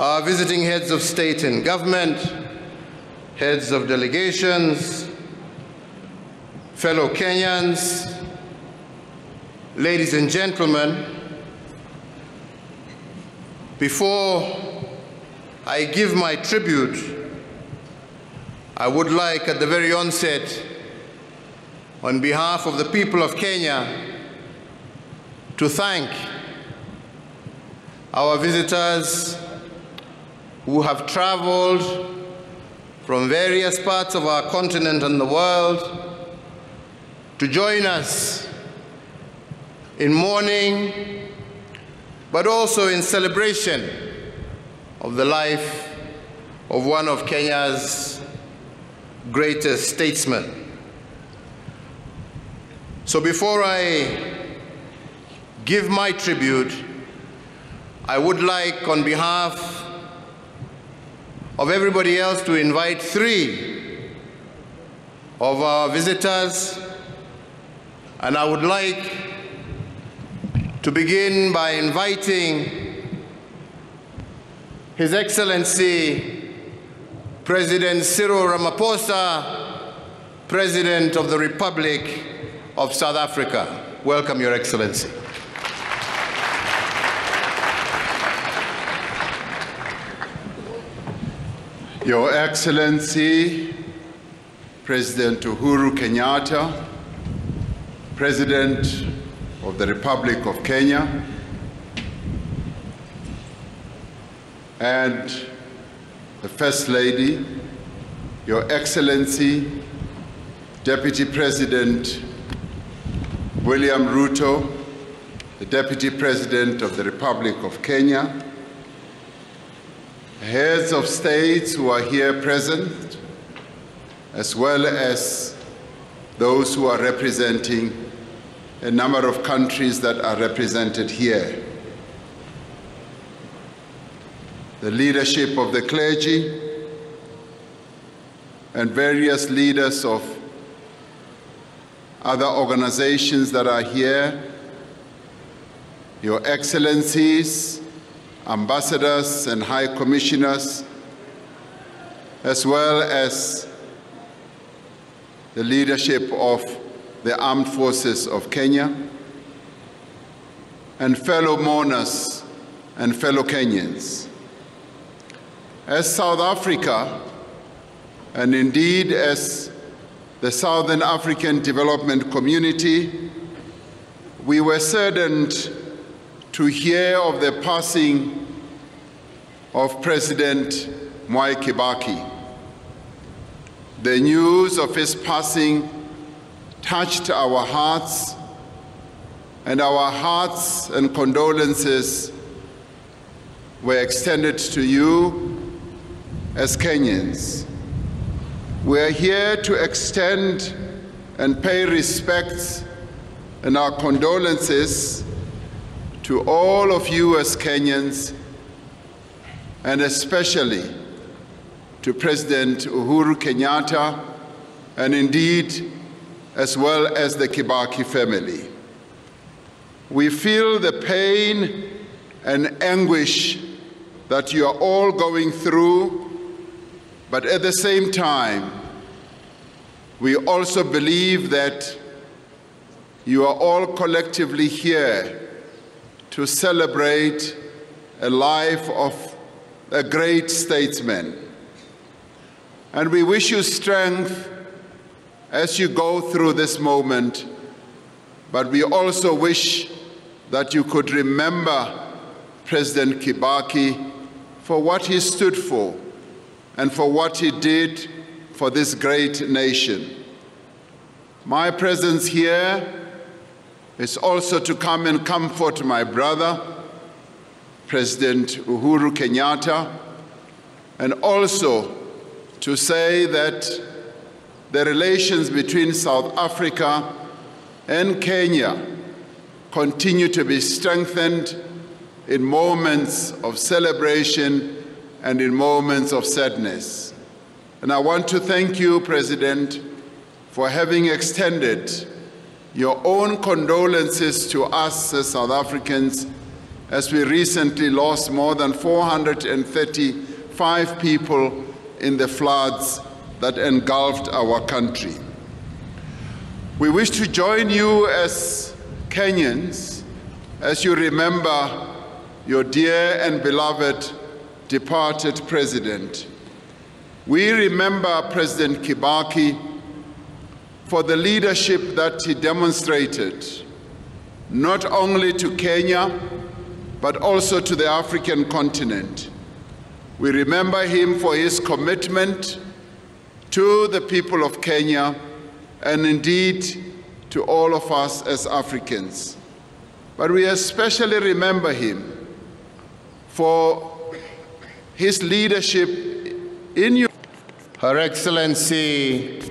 our visiting heads of state and government, heads of delegations, fellow Kenyans, ladies and gentlemen, before I give my tribute, I would like at the very onset, on behalf of the people of Kenya, to thank our visitors who have traveled from various parts of our continent and the world to join us in mourning, but also in celebration of the life of one of Kenya's greatest statesmen. So before I give my tribute, I would like, on behalf of everybody else, to invite three of our visitors. And I would like to begin by inviting His Excellency President Cyril Ramaphosa, President of the Republic of South Africa. Welcome, Your Excellency. Your Excellency, President Uhuru Kenyatta, President of the Republic of Kenya, and the First Lady, Your Excellency, Deputy President William Ruto, the Deputy President of the Republic of Kenya, heads of states who are here present, as well as those who are representing a number of countries that are represented here. The leadership of the clergy and various leaders of other organizations that are here, Your Excellencies, ambassadors and high commissioners, as well as the leadership of the armed forces of Kenya, and fellow mourners and fellow Kenyans. As South Africa, and indeed as the Southern African Development Community, we were saddened to hear of the passing of President Mwai Kibaki. The news of his passing touched our hearts, and our hearts and condolences were extended to you as Kenyans. We are here to extend and pay respects and our condolences to all of you as Kenyans, and especially to President Uhuru Kenyatta, and indeed, as well as the Kibaki family. We feel the pain and anguish that you are all going through, but at the same time, we also believe that you are all collectively here to celebrate a life of a great statesman. And we wish you strength as you go through this moment, but we also wish that you could remember President Kibaki for what he stood for and for what he did for this great nation. My presence here is also to come and comfort my brother, President Uhuru Kenyatta, and also to say that the relations between South Africa and Kenya continue to be strengthened in moments of celebration and in moments of sadness. And I want to thank you, President, for having extended your own condolences to us as South Africans as we recently lost more than 435 people in the floods that engulfed our country. We wish to join you as Kenyans as you remember your dear and beloved departed president. We remember President Kibaki for the leadership that he demonstrated, not only to Kenya, but also to the African continent. We remember him for his commitment to the people of Kenya and indeed to all of us as Africans. But we especially remember him for his leadership in Her Excellency